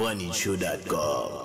FunnyShow.com.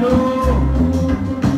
know.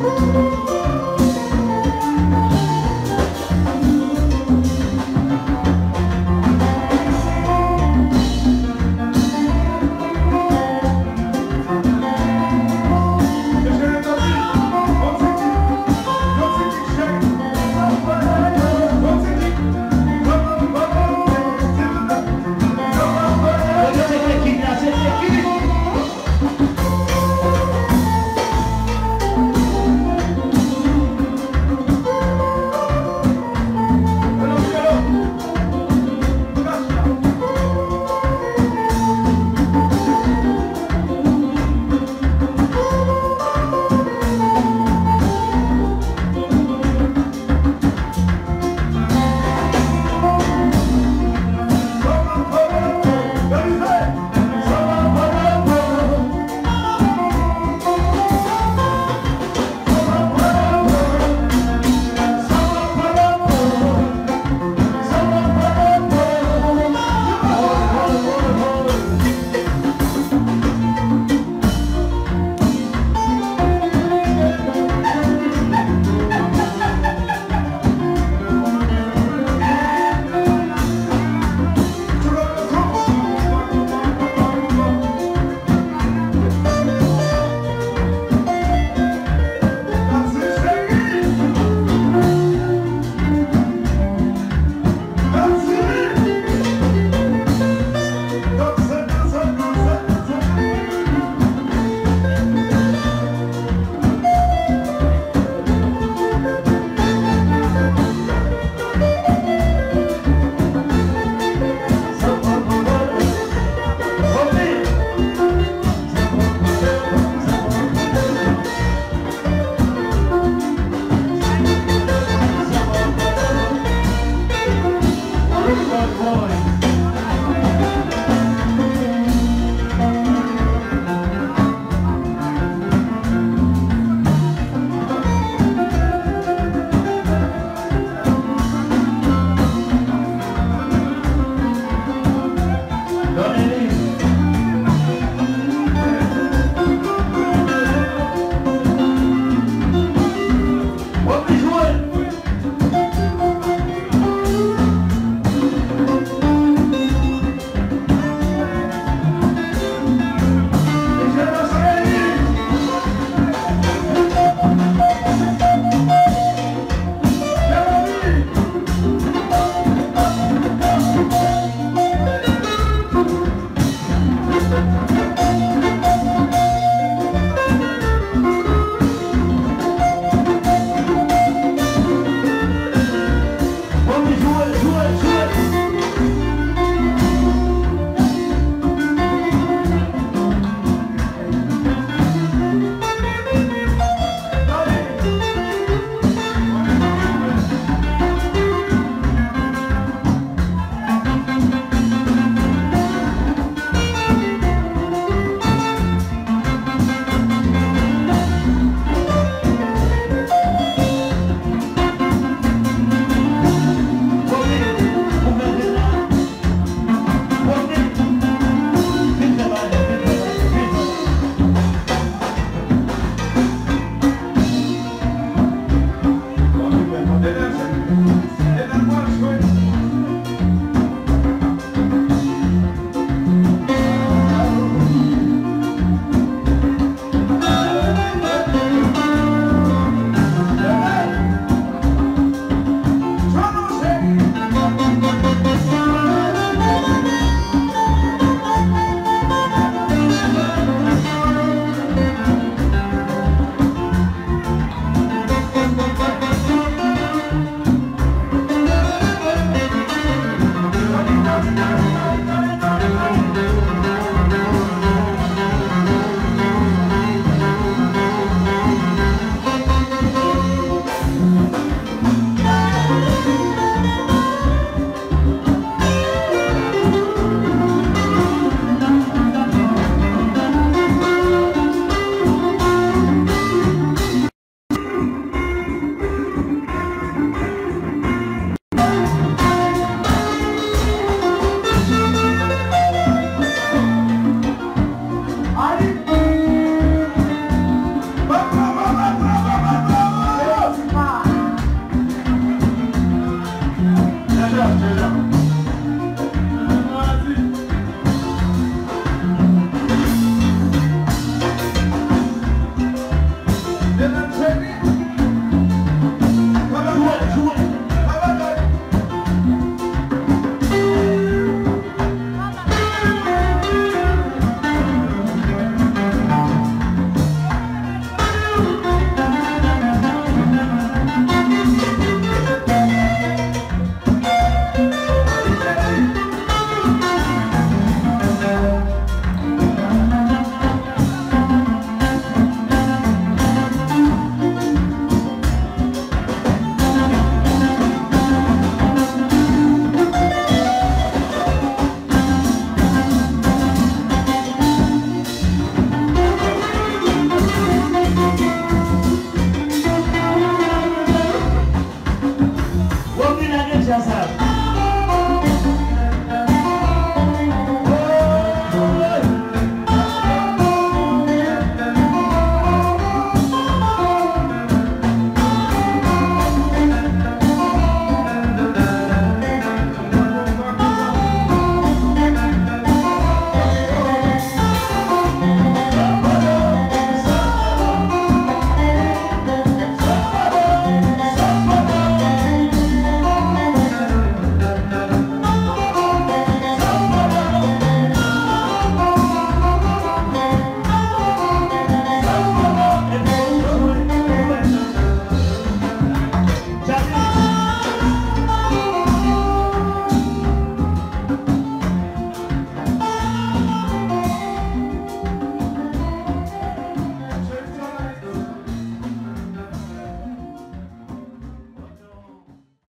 тобой.